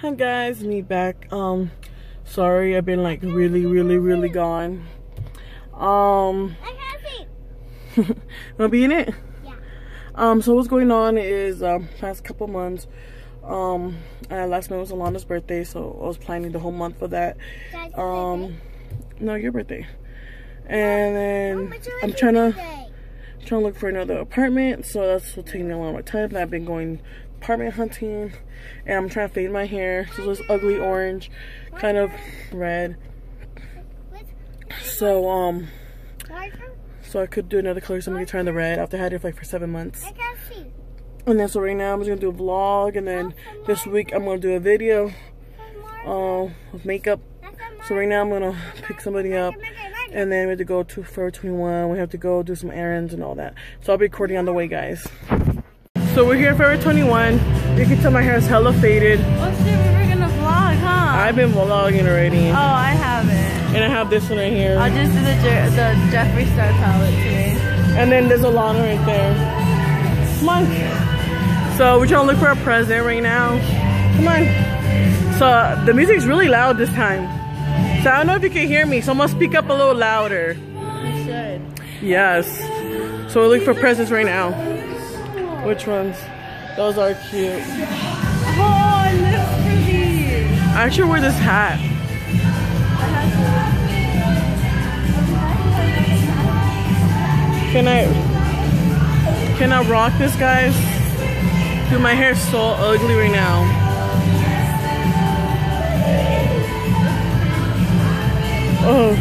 Hi guys, me back. Um, sorry, I've been like really, really, really gone. Um, wanna be in it? Yeah. Um, so what's going on is um, past couple months. Um, uh, last month was Alana's birthday, so I was planning the whole month for that. Um, no, your birthday. And then birthday. I'm trying to trying to look for another apartment, so that's what's taking a lot of my time. I've been going apartment hunting, and I'm trying to fade my hair. So this ugly orange, kind of red. So um, so I could do another color. So I'm gonna turn the red after I had it for, like for seven months. And then so right now I'm just gonna do a vlog, and then this week I'm gonna do a video um of makeup. So right now I'm gonna pick somebody up, and then we have to go to Forever 21. We have to go do some errands and all that. So I'll be recording on the way, guys. So we're here at Forever 21. You can tell my hair is hella faded. Oh shit, we were gonna vlog, huh? I've been vlogging already, oh, I haven't. and I have this one right here. I'll just do the, Jer- the Jeffree Star palette today. And then there's a Alana right there. Come on. So we're trying to look for a present right now. Come on. So the music's really loud this time. So I don't know if you can hear me, so I'm gonna speak up a little louder. You should. Yes. So we're looking for presents right now. Which ones? Those are cute. Oh, looks pretty. I actually wear this hat. Can I can I rock this guys? Dude, my hair's so ugly right now. Oh.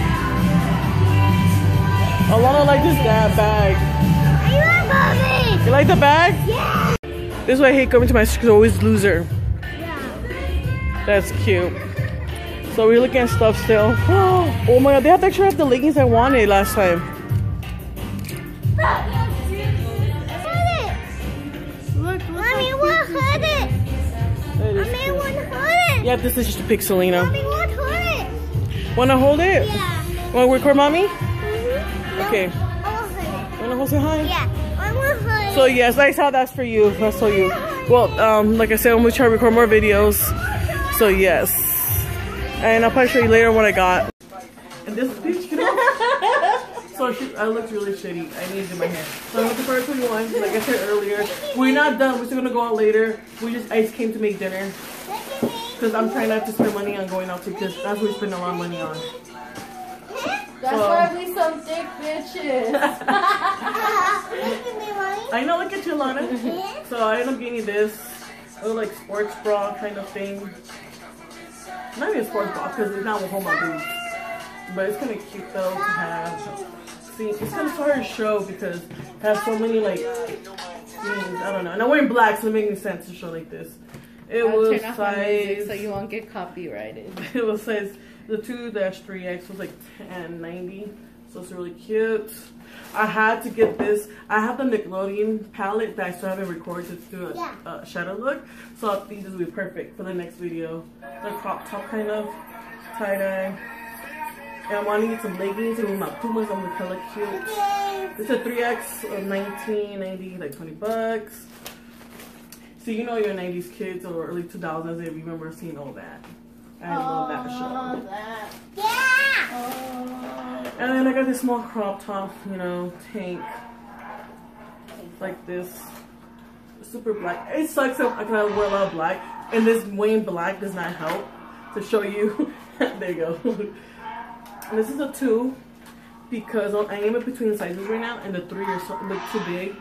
Alana like this dad bag. I love You like the bag? Yeah. This is why I hate coming to my school, 'cause I always loser. Yeah. That's cute. So we're looking at stuff still. Oh my god, they have to actually have the leggings I wanted last time. Look, Mommy, what hood it? That is Mommy, cute. what hood it? Yeah, this is just a pic, Selena. Mommy, what hood it? Wanna hold it? Yeah. Wanna record mommy? Mm-hmm. No, Okay. I want hood it. Wanna hold say hi? Yeah, I want hood So yes, I saw that's for you. That's for you. Well, um, like I said, I'm gonna try to record more videos. So yes. And I'll probably show you later what I got. And this know? So she, I looked really shitty. I need to do my hair. So I'm looking for a 21, like I said earlier. We're not done. We're still gonna go out later. We just I just came to make dinner Look at me. because I'm trying not to spend money on going out to because that's what we spend a lot of money on. That's So- why we some thick bitches. Look at me, Mommy. I know, look at you, Lana. Yeah. So I ended up getting this little like sports bra kind of thing. Not even a sports bra because it's not will hold my boobs. But it's kind of cute though to have. See, it's kind of hard to show because it has so many like things. I don't know. And I'm wearing black, so it makes sense to show like this. It I'll was turn off my music size. so you won't get copyrighted. It was size. The two dash three X was like ten ninety. So it's really cute. I had to get this. I have the Nickelodeon palette that I still haven't recorded to do a, Yeah. a shadow look. So I think this will be perfect for the next video. The crop top kind of tie dye. And I want to get some leggings and with my Pumas. I'm gonna color cute. It's a 3X of 1990, like 20 bucks. So you know your 90s kids or early 2000s if you remember seeing all that. I love that show. that. Yeah. Oh. And then I got this small crop top, you know, tank. Like this. Super black. It sucks that I kind of wear a lot of black. And this Wayne black does not help to show you. there you go. and this is a two because I am in between sizes right now and the three are so, look too big.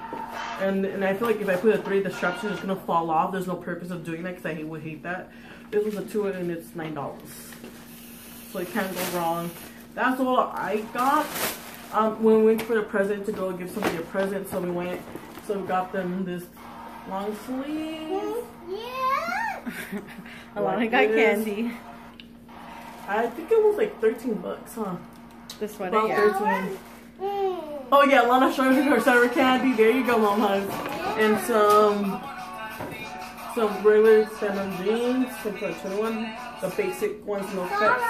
And and I feel like if I put a three, the straps are just gonna fall off. There's no purpose of doing that because I hate, would hate that. This was a two and it's nine dollars. So it can't go wrong. That's all I got. Um, when we went for the present to go give somebody a present, so we went. So we got them this long sleeve. Yeah. Alana Like got this. candy. I think it was like 13 bucks, huh? The sweater, About yeah. 13. Oh yeah, Lana showed her sour candy. There you go, mom hugs. And some some regular denim jeans, some for 21. The basic ones, no cuts.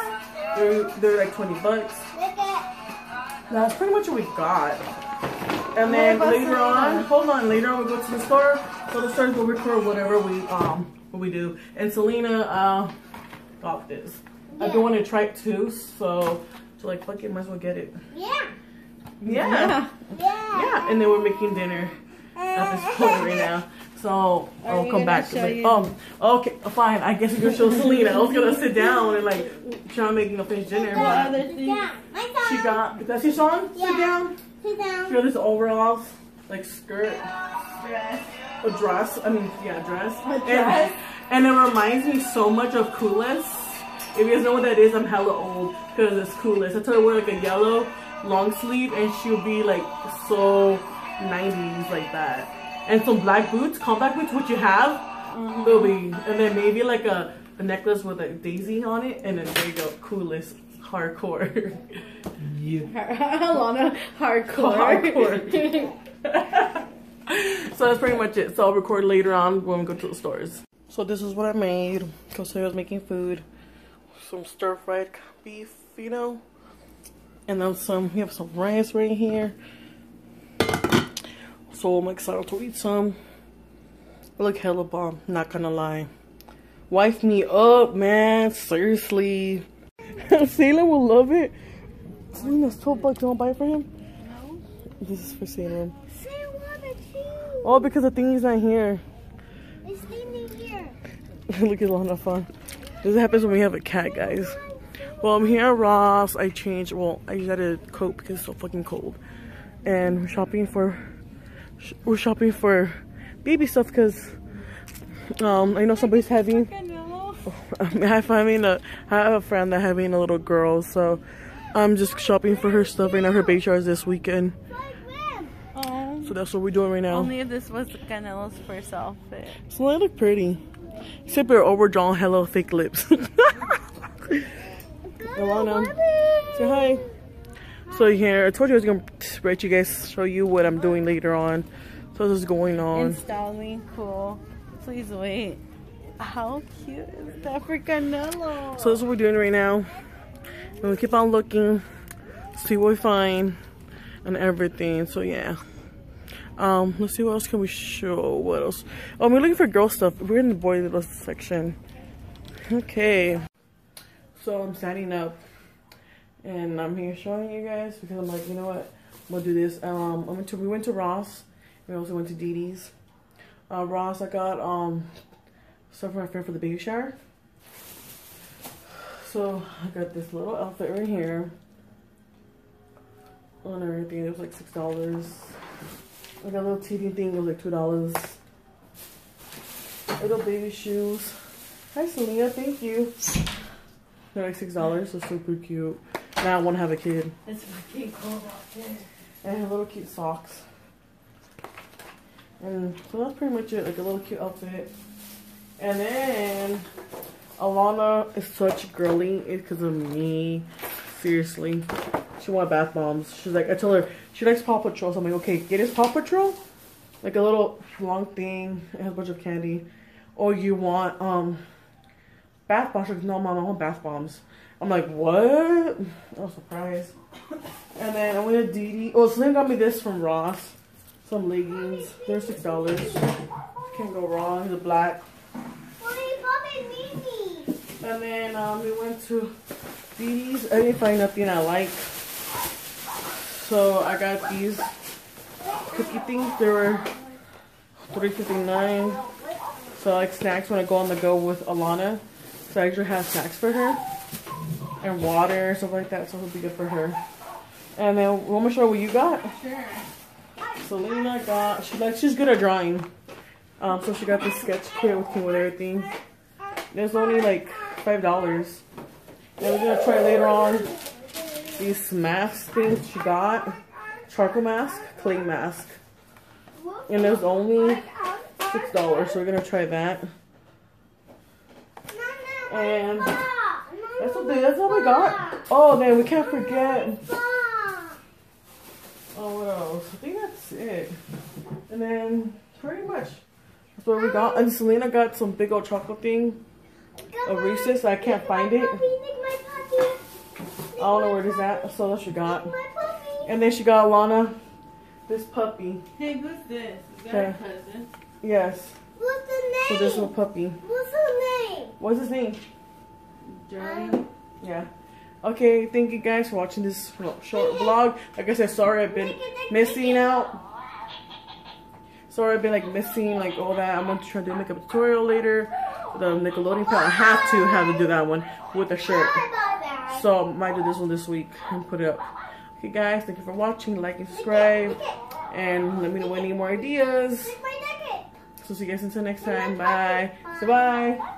They're they're like 20 bucks. That's pretty much what we got. And then later on, hold on, later on we go to the store. So the store will record whatever we um what we do. And Selena uh, got this. I do want to try it too, so to like fuck it, might as well get it. Yeah. Yeah. Yeah. Yeah. Yeah, and then we're making dinner at this point right now. So Are I'll come back. show Like, you? um, okay, fine. I guess you're gonna show Selena. I was gonna sit down and like try making a fish dinner, but other things? Yeah. My she dog. got. That's your song. Sit down. Sit She down. got this overalls, like skirt, Dress. a dress. I mean, yeah, dress. A dress? And, and it reminds me so much of Clueless. If you guys know what that is, I'm hella old because it's Clueless. I told her wear like a yellow long sleeve, and she'll be like so 90s like that. And some black boots, combat boots, which you have. Mm-hmm. It'll be, and then maybe like a, a necklace with a daisy on it, and then there you go, Clueless hardcore. yeah. Alana, hardcore. Hardcore. so that's pretty much it. So I'll record later on when we go to the stores. So this is what I made. Jose was making food. Some stir fried beef, you know. And then some, we have some rice right here. So I'm excited to eat some. It look hella bomb, not gonna lie. Wife me up, man. Seriously. Salem will love it. Selena's 12 bucks. You wanna buy it for him? No. This is for Salem. Oh, because the thingy's not here. It's leaning here. Look at Lana fun. This happens when we have a cat, guys. Well, I'm here at Ross. I changed. Well, I just had a coat because it's so fucking cold, and we're shopping for. sh- We're shopping for baby stuff because um I know somebody's having. I have having a. I have a friend that having a little girl, so I'm just shopping for her stuff right now. Her baby shower is this weekend, Oh. so that's what we're doing right now. Only if this was Canelo's first outfit. So they look pretty. Except for overdrawn, hello, thick lips. Alana, say hi. So here, I told you I was gonna spread you guys, show you what I'm doing later on. So this is going on. Installing, cool. Please wait. How cute is that for Canelo? So this is what we're doing right now. And we keep on looking, see what we find, and everything. So yeah. Um, let's see what else can we show. What else? Oh, we're looking for girl stuff. We're in the boy little section. Okay. So I'm standing up, and I'm here showing you guys because I'm like, you know what? I'm gonna do this. Um, I went to we went to Ross. We also went to Dee Dee's. Uh, Ross, I got um stuff for my friend for the baby shower. So I got this little outfit right here. On everything, it was like six dollars. I got a little TV thing, it was like two dollars. Little baby shoes. Hi Selena, thank you. They're like six dollars, so super cute. Now I want to have a kid. It's fucking cold out there. And little cute socks. And so that's pretty much it, like a little cute outfit. And then Alana is such girly because of me. Seriously. She want bath bombs. She's like, I told her she likes Paw Patrol. So I'm like, okay, get his Paw Patrol. Like a little long thing. It has a bunch of candy. Or you want um bath bombs. No, mom, I want bath bombs. I'm like, what? I was surprised. And then I went to Dee Dee. Oh, Slim got me this from Ross. Some leggings. They're six dollars. Can't go wrong. The black. Mommy, Mommy, Mimi. And then um, we went to Dee Dee's. I didn't find nothing I like. So I got these cookie things. They were three fifty nine. So like snacks when I go on the go with Alana. So I actually have snacks for her. And water, and stuff like that. So it'll be good for her. And then want me to show what you got? Sure. Selena got she like she's good at drawing. Um, so she got this sketch kit with came with everything. There's only like five dollars. And we're gonna try later on these mask things she got. Charcoal mask, clay mask. And there's only six dollars, so we're gonna try that. And that's what they, that's all we got. Oh man, we can't forget. Oh, what else? I think that's it. And then pretty much that's what we got. And Selena got some big old chocolate thing. A Reese's. I can't find it. I don't know where it is at. So that's what she got. And then she got Alana this puppy. Hey, who's this? Is that Okay. cousin? Yes. What's the name? So this little puppy. What's her name? What's his name? Journey. Um, yeah. Okay, thank you guys for watching this short vlog. Like I said, sorry I've been missing out. Sorry I've been like missing like all that. I'm gonna try to do a makeup tutorial later. The Nickelodeon part, I have to have to do that one with the shirt. So I might do this one this week and put it up. Okay guys, thank you for watching. Like and subscribe. And let me know any more ideas. Take my jacket. So see you guys until next time. Bye. So bye.